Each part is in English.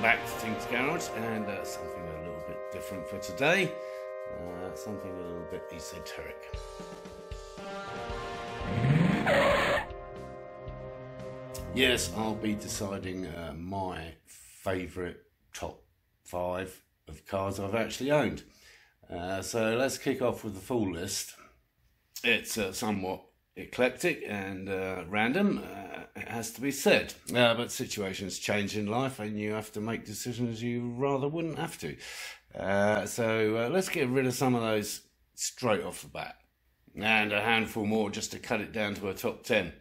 welcome back to Tink's Garage and uh, something a little bit different for today. Uh, something a little bit esoteric. Yes, I'll be deciding uh, my favourite top five of cars I've actually owned. Uh, so let's kick off with the full list. It's uh, somewhat eclectic and uh, random, uh, it has to be said. Uh, but situations change in life and you have to make decisions you rather wouldn't have to. Uh, so uh, let's get rid of some of those straight off the bat. And a handful more just to cut it down to a top 10.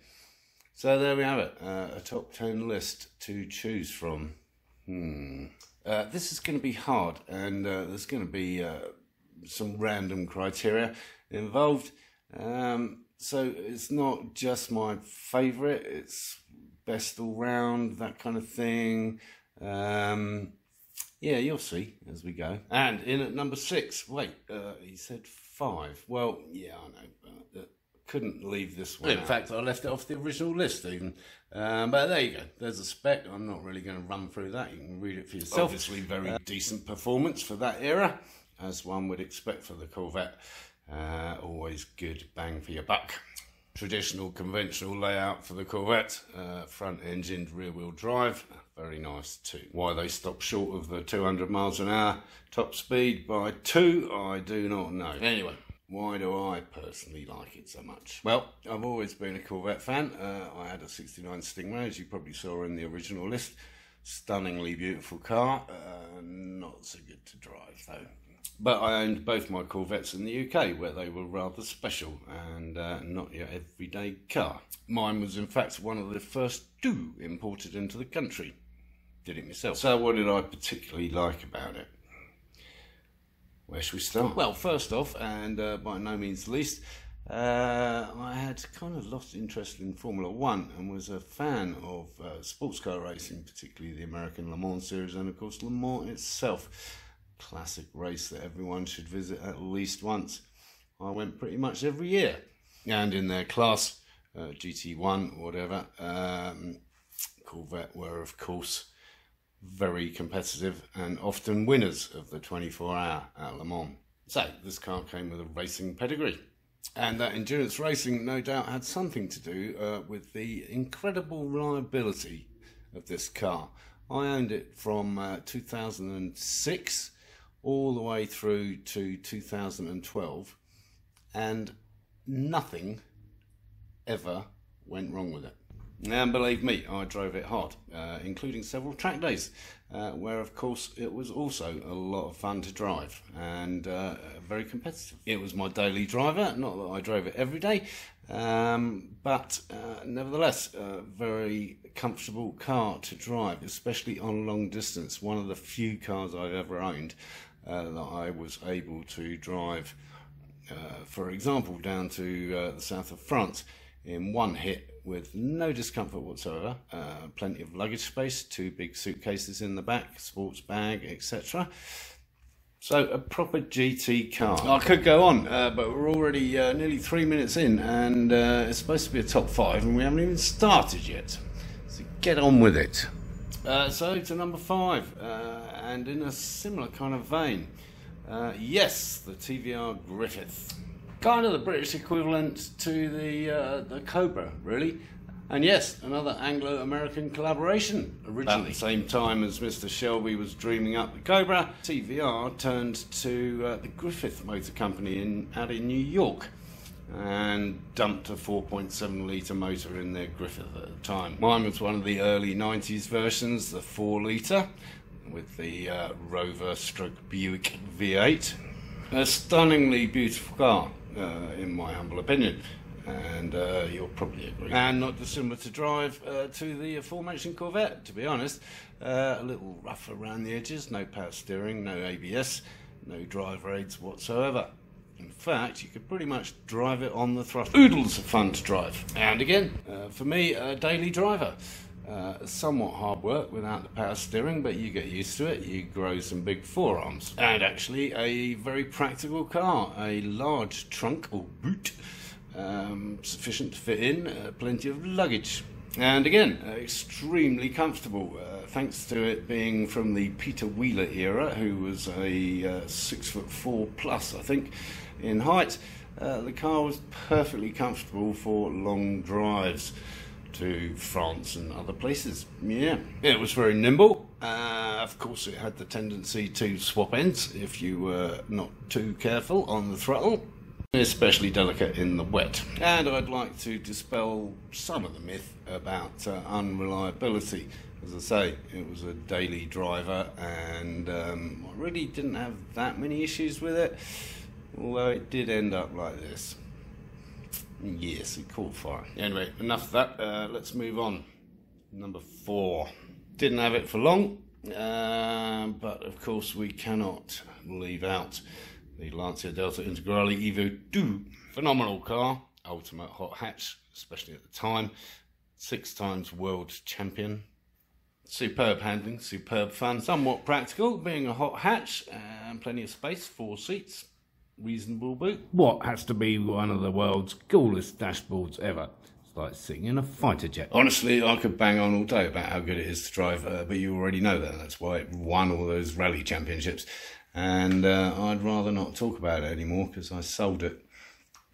So there we have it, uh, a top 10 list to choose from. Hmm. This is going to be hard, and there's going to be some random criteria involved. Um, so it's not just my favourite, it's best all round, that kind of thing. Um, yeah, you'll see as we go. And in at number six, wait, uh, he said five. Well, yeah, I know. But, uh, couldn't leave this one. In out. fact, I left it off the original list even. Um, but there you go. There's a spec. I'm not really going to run through that. You can read it for yourself. Obviously, very uh, decent performance for that era, as one would expect for the Corvette. Uh, always good bang for your buck. Traditional conventional layout for the Corvette, uh, front engined rear wheel drive, very nice too. Why they stopped short of the 200 miles an hour top speed by two, I do not know. Anyway, why do I personally like it so much? Well, I've always been a Corvette fan. Uh, I had a 69 Stingray, as you probably saw in the original list. Stunningly beautiful car, uh, not so good to drive though. But I owned both my Corvettes in the UK, where they were rather special and uh, not your everyday car. Mine was, in fact, one of the first two imported into the country. Did it myself. So, what did I particularly like about it? Where should we start? Well, first off, and uh, by no means least, uh, I had kind of lost interest in Formula One and was a fan of uh, sports car racing, particularly the American Le Mans series and, of course, Le Mans itself classic race that everyone should visit at least once. I went pretty much every year. And in their class, uh, GT1 or whatever, um, Corvette were, of course, very competitive and often winners of the 24 hour at Le Mans. So, this car came with a racing pedigree. And that endurance racing, no doubt, had something to do uh, with the incredible reliability of this car. I owned it from uh, 2006 all the way through to 2012, and nothing ever went wrong with it. And believe me, I drove it hard, uh, including several track days, uh, where of course it was also a lot of fun to drive and uh, very competitive. It was my daily driver, not that I drove it every day, um, but uh, nevertheless, a very comfortable car to drive, especially on long distance. One of the few cars I've ever owned that I was able to drive, uh, for example, down to uh, the south of France in one hit with no discomfort whatsoever. Uh, plenty of luggage space, two big suitcases in the back, sports bag, etc. So a proper GT car. I could go on, uh, but we're already uh, nearly three minutes in, and uh, it's supposed to be a top five, and we haven't even started yet. So get on with it. Uh, so to number five, uh, and in a similar kind of vein, uh, yes, the TVR Griffith, kind of the British equivalent to the uh, the Cobra, really. And yes, another Anglo-American collaboration. Originally, at the same time as Mr. Shelby was dreaming up the Cobra, TVR turned to uh, the Griffith Motor Company in out in New York and dumped a 4.7 litre motor in their Griffith at the time. Mine was one of the early 90s versions, the 4 litre, with the uh, Rover stroke Buick V8. A stunningly beautiful car, uh, in my humble opinion. And uh, you'll probably agree. And not dissimilar to drive uh, to the aforementioned Corvette, to be honest. Uh, a little rough around the edges, no power steering, no ABS, no driver aids whatsoever. In fact, you could pretty much drive it on the throttle. Oodles of fun to drive. And again, uh, for me, a daily driver. Uh, somewhat hard work without the power steering, but you get used to it. You grow some big forearms. And actually, a very practical car. A large trunk or boot, um, sufficient to fit in, uh, plenty of luggage. And again, uh, extremely comfortable, uh, thanks to it being from the Peter Wheeler era, who was a uh, six foot four plus, I think, in height. Uh, the car was perfectly comfortable for long drives to France and other places. Yeah, it was very nimble. Uh, of course, it had the tendency to swap ends if you were not too careful on the throttle, especially delicate in the wet. And I'd like to dispel some of the myth about uh, unreliability. As I say, it was a daily driver, and um, I really didn't have that many issues with it, although it did end up like this. Yes, it caught fire. Anyway, enough of that. Uh, let's move on. Number four. Didn't have it for long, uh, but of course we cannot leave out the Lancia Delta Integrale Evo 2. Phenomenal car, ultimate hot hatch, especially at the time. Six times world champion. Superb handling, superb fun, somewhat practical, being a hot hatch and plenty of space, four seats, reasonable boot. What has to be one of the world's coolest dashboards ever? It's like sitting in a fighter jet. Honestly, I could bang on all day about how good it is to drive, uh, but you already know that. That's why it won all those rally championships. And uh, I'd rather not talk about it anymore because I sold it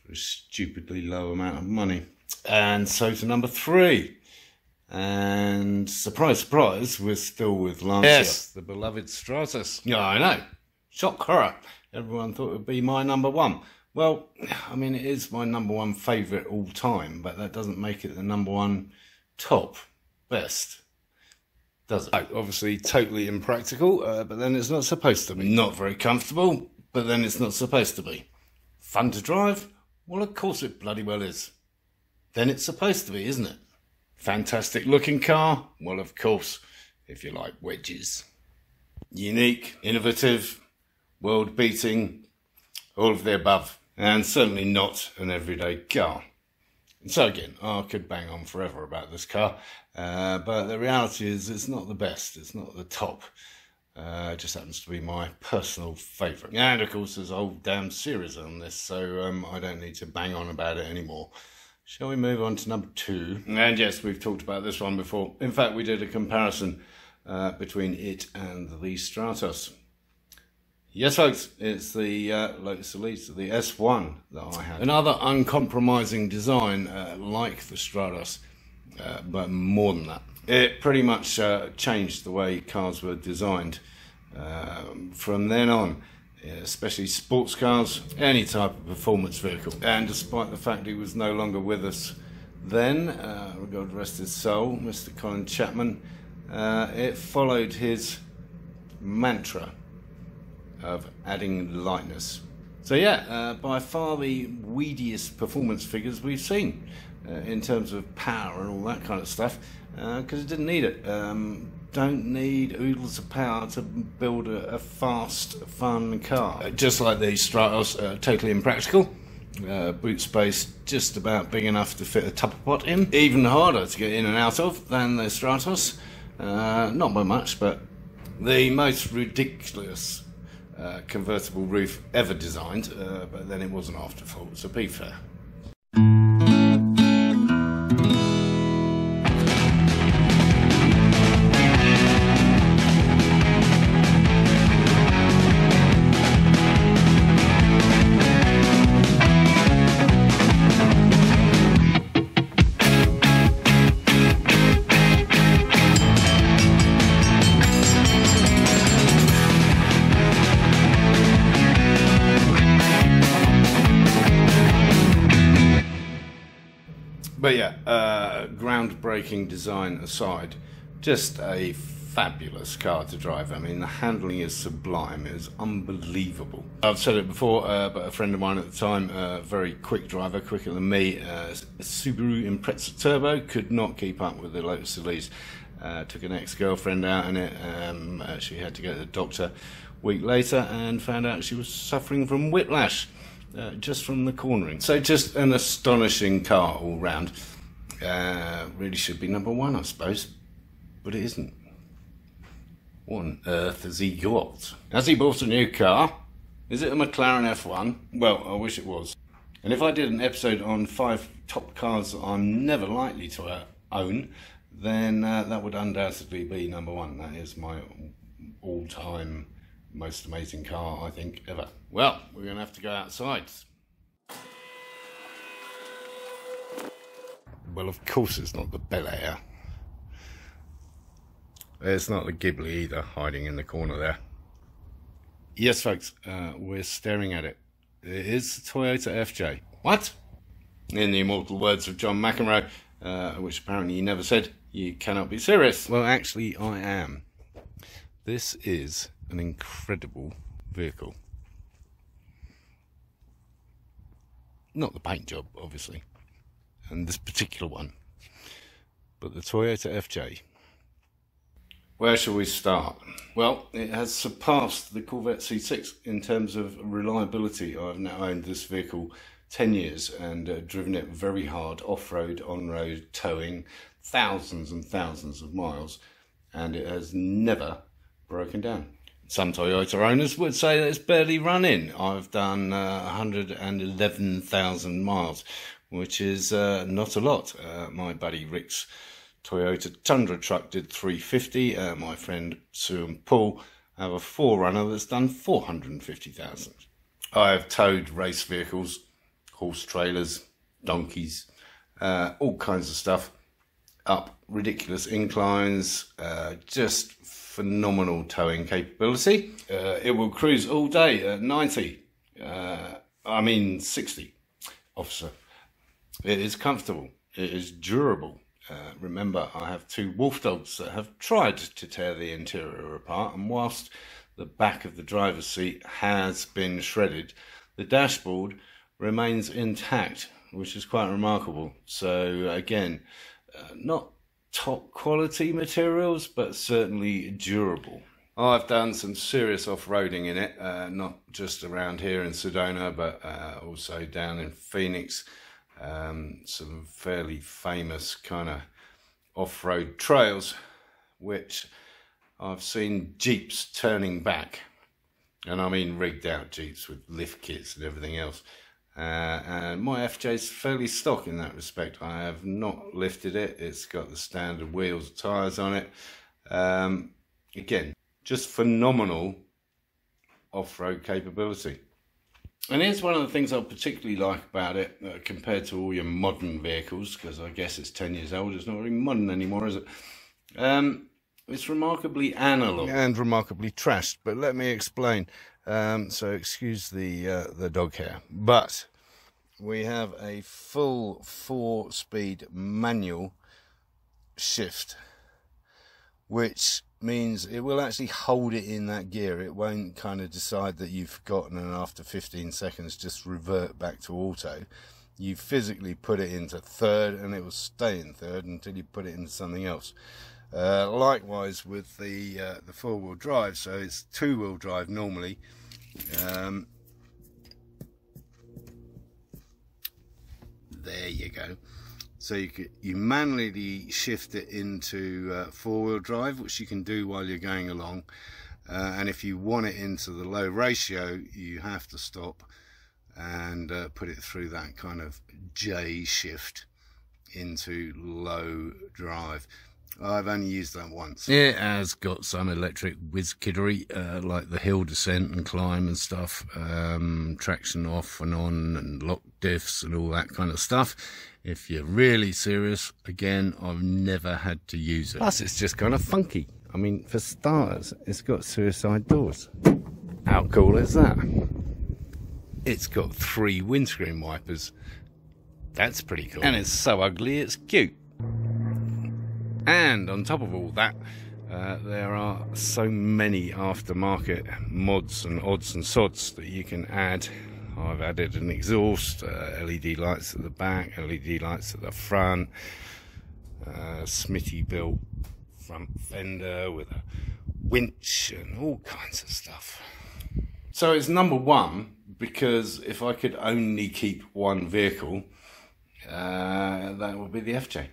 for a stupidly low amount of money. And so to number three. And surprise, surprise, we're still with Lancia. Yes, the beloved Stratos. Yeah, I know. Shock horror everyone thought it would be my number one. Well, I mean, it is my number one favourite all time, but that doesn't make it the number one top best, does it? Obviously, totally impractical, uh, but then it's not supposed to be. Not very comfortable, but then it's not supposed to be. Fun to drive? Well, of course it bloody well is. Then it's supposed to be, isn't it? Fantastic looking car? Well, of course, if you like wedges. Unique, innovative, world beating, all of the above, and certainly not an everyday car. So again, I could bang on forever about this car, uh, but the reality is it's not the best, it's not the top. Uh, it just happens to be my personal favourite. And of course, there's a whole damn series on this, so um, I don't need to bang on about it anymore. Shall we move on to number two? And yes, we've talked about this one before. In fact, we did a comparison uh, between it and the Stratos. Yes, folks, it's the uh, Lotus Elise, the S1 that I had. Another uncompromising design uh, like the Stratos, uh, but more than that. It pretty much uh, changed the way cars were designed um, from then on, especially sports cars, any type of performance vehicle. And despite the fact he was no longer with us then, uh, God rest his soul, Mr. Colin Chapman, uh, it followed his mantra of adding lightness. So yeah, uh, by far the weediest performance figures we've seen uh, in terms of power and all that kind of stuff, because uh, it didn't need it. Um, don't need oodles of power to build a, a fast, fun car. Uh, just like the Stratos, uh, totally impractical. Uh, boot space just about big enough to fit a tupper pot in. Even harder to get in and out of than the Stratos. not by much, but the most ridiculous uh, convertible roof ever designed, uh, but then it was an afterthought, so be fair. But yeah, uh, groundbreaking design aside, just a fabulous car to drive. I mean, the handling is sublime. It is unbelievable. I've said it before, uh, but a friend of mine at the time, a uh, very quick driver, quicker than me, uh, Subaru Impreza Turbo, could not keep up with the Lotus Elise. Uh, took an ex-girlfriend out in it. Um, uh, she had to go to the doctor a week later and found out she was suffering from whiplash uh, just from the cornering. So just an astonishing car all round. Uh, really should be number one, I suppose, but it isn't. What on earth has he got? Has he bought a new car? Is it a McLaren F1? Well, I wish it was. And if I did an episode on five top cars I'm never likely to uh, own, then uh, that would undoubtedly be number one. That is my all-time most amazing car I think ever. Well, we're going to have to go outside. Well, of course it's not the Bel Air. It's not the Ghibli either, hiding in the corner there. Yes, folks, uh, we're staring at it. It is the Toyota FJ. What? In the immortal words of John McEnroe, uh, which apparently he never said, you cannot be serious. Well, actually, I am. This is an incredible vehicle. Not the paint job, obviously, and this particular one, but the Toyota FJ. Where shall we start? Well, it has surpassed the Corvette C6 in terms of reliability. I've now owned this vehicle 10 years and uh, driven it very hard off road, on road, towing, thousands and thousands of miles, and it has never broken down. Some Toyota owners would say that it's barely running. I've done uh, 111,000 miles, which is uh, not a lot. Uh, my buddy Rick's Toyota Tundra truck did 350. Uh, my friend Sue and Paul have a 4Runner that's done 450,000. I have towed race vehicles, horse trailers, donkeys, uh, all kinds of stuff up ridiculous inclines, uh, just phenomenal towing capability. Uh, it will cruise all day at 90, uh, I mean 60, officer. It is comfortable, it is durable. Uh, remember, I have two wolf dogs that have tried to tear the interior apart, and whilst the back of the driver's seat has been shredded, the dashboard remains intact, which is quite remarkable. So, again, uh, not top quality materials, but certainly durable. I've done some serious off-roading in it, uh, not just around here in Sedona, but uh, also down in Phoenix. Um, some fairly famous kind of off-road trails, which I've seen Jeeps turning back. And I mean rigged out Jeeps with lift kits and everything else. Uh, and my FJ is fairly stock in that respect. I have not lifted it. It's got the standard wheels, and tyres on it. Um, again, just phenomenal off-road capability. And here's one of the things I particularly like about it uh, compared to all your modern vehicles, because I guess it's 10 years old. It's not really modern anymore, is it? Um, it's remarkably analog. And remarkably trashed, but let me explain. Um, so excuse the uh, the dog hair, but we have a full four-speed manual shift, which means it will actually hold it in that gear. It won't kind of decide that you've forgotten and after 15 seconds just revert back to auto. You physically put it into third and it will stay in third until you put it into something else. Uh, likewise with the uh, the four-wheel drive, so it's two-wheel drive normally. Um, there you go. So you you manually shift it into uh, four-wheel drive, which you can do while you're going along. Uh, and if you want it into the low ratio, you have to stop and uh, put it through that kind of J shift into low drive. I've only used that once. It has got some electric whiz kiddery, uh, like the hill descent and climb and stuff, um, traction off and on, and lock diffs and all that kind of stuff. If you're really serious, again, I've never had to use it. Plus, it's just kind of funky. I mean, for starters, it's got suicide doors. How cool is that? It's got three windscreen wipers. That's pretty cool. And it's so ugly, it's cute. And on top of all that, uh, there are so many aftermarket mods and odds and sods that you can add. I've added an exhaust, uh, LED lights at the back, LED lights at the front, uh, Smittybilt front fender with a winch and all kinds of stuff. So it's number one because if I could only keep one vehicle, uh, that would be the FJ.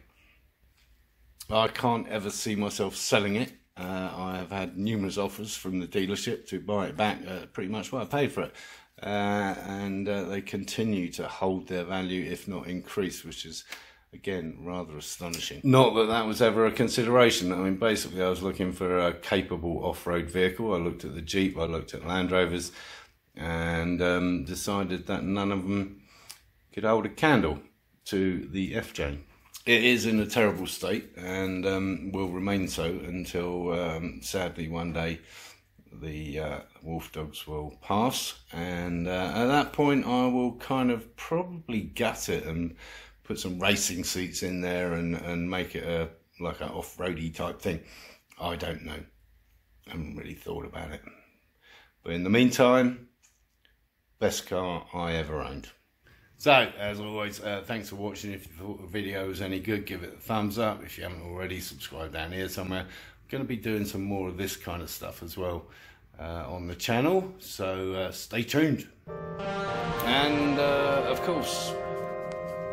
I can't ever see myself selling it. Uh, I have had numerous offers from the dealership to buy it back at pretty much what I paid for it. Uh, and uh, they continue to hold their value, if not increase, which is Again, rather astonishing. Not that that was ever a consideration. I mean, basically, I was looking for a capable off road vehicle. I looked at the Jeep, I looked at Land Rovers, and um, decided that none of them could hold a candle to the FJ. It is in a terrible state and um, will remain so until, um, sadly, one day the uh, wolf dogs will pass, and uh, at that point, I will kind of probably gut it and put some racing seats in there and, and make it a like an off roady type thing. I don't know. I haven't really thought about it. But in the meantime, best car I ever owned. So, as always, uh, thanks for watching. If you thought the video was any good, give it a thumbs up. If you haven't already, subscribe down here somewhere I'm going to be doing some more of this kind of stuff as well uh, on the channel so uh, stay tuned and uh, of course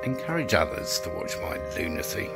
encourage others to watch my lunacy